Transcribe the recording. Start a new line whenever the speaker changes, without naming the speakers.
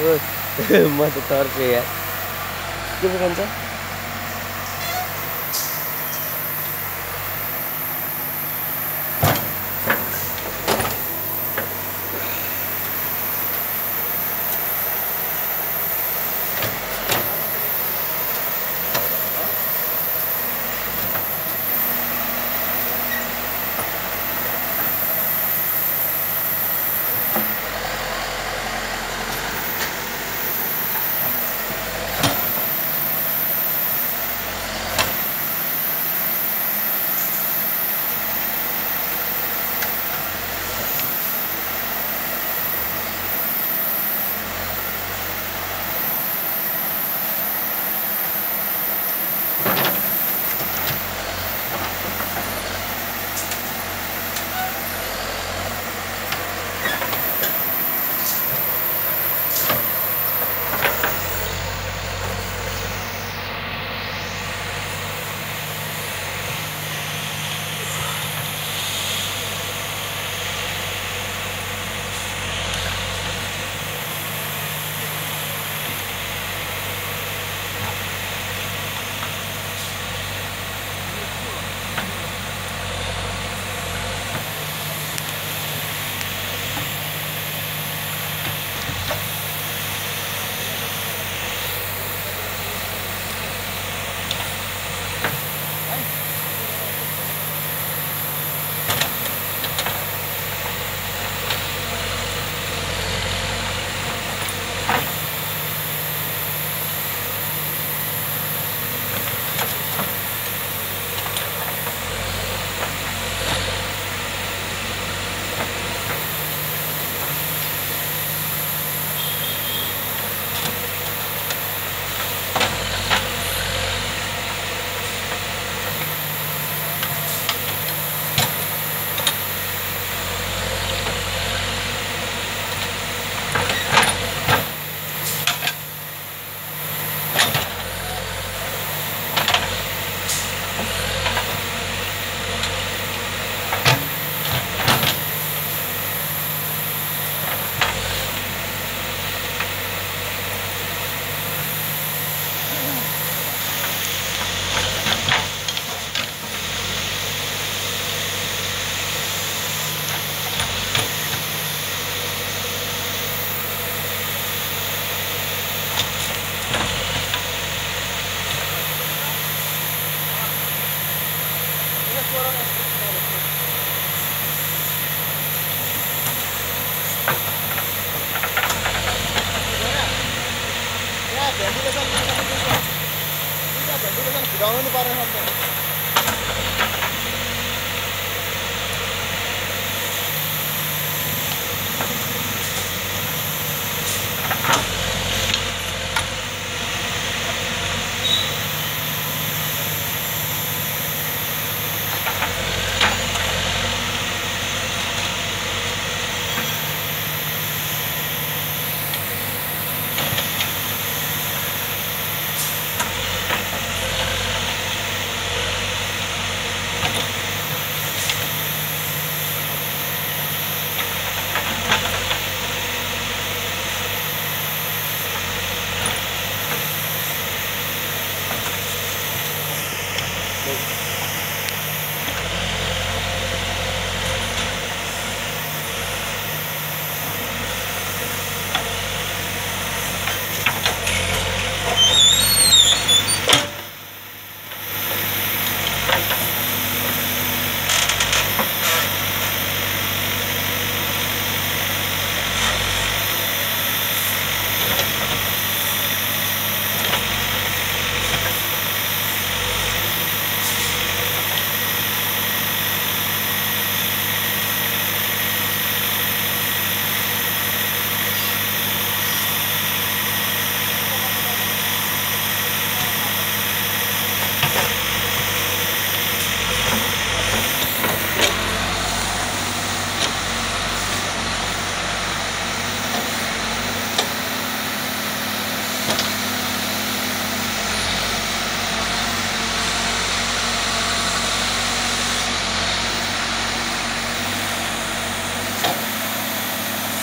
म त तर्छु यार के पो भन्छ?
అవును పరాహంతో